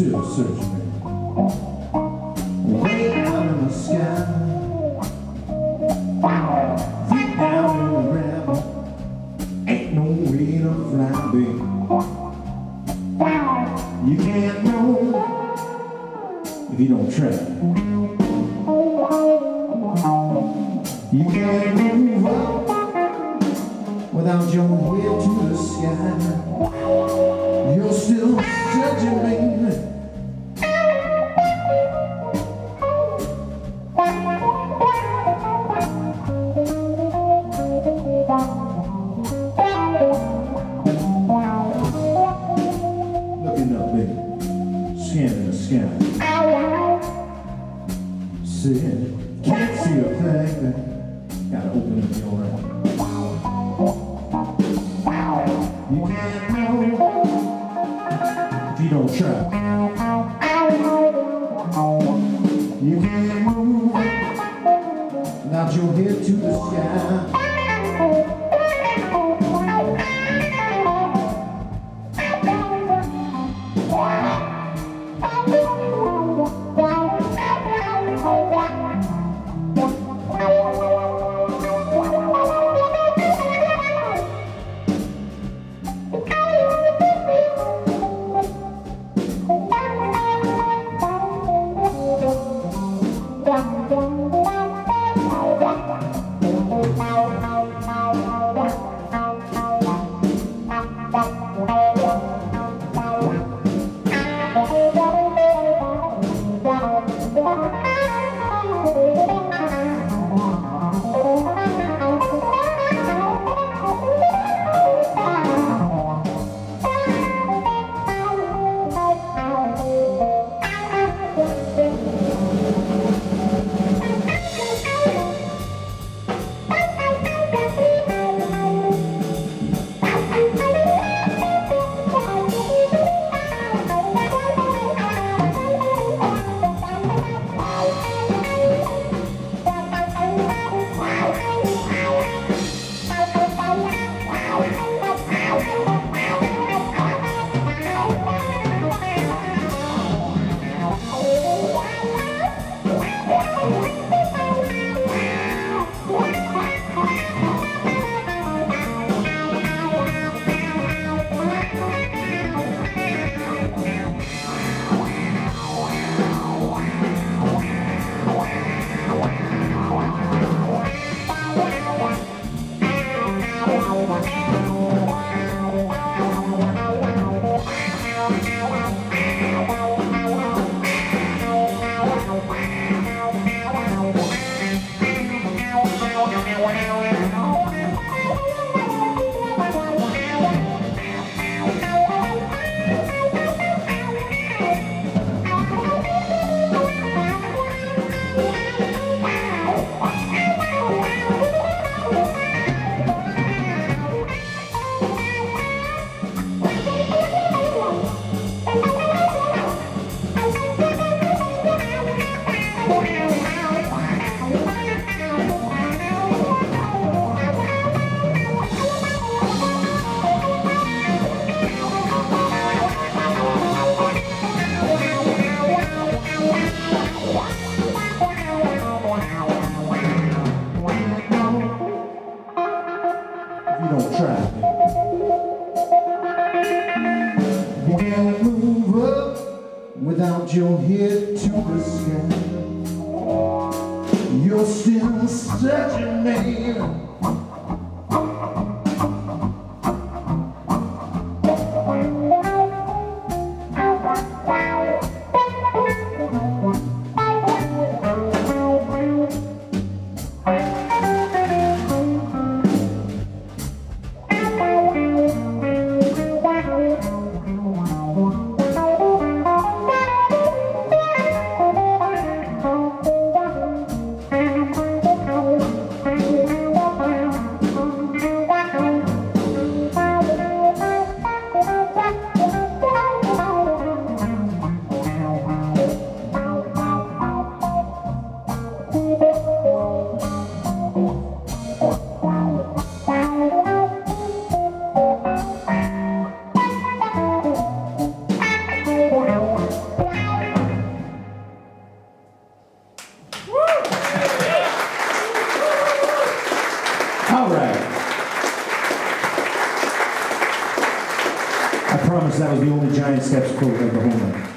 still searching me. Way out in the sky, feet down in the river, ain't no way to fly, baby. You don't try. You can't move up without your head to the sky. Can't see a thing, gotta open your eyes. You can't know if you don't try. You can't move without your head to the sky. Baby. You can't move up without your head to the sky. You're still such a man. Was the only Giant Steps the whole night.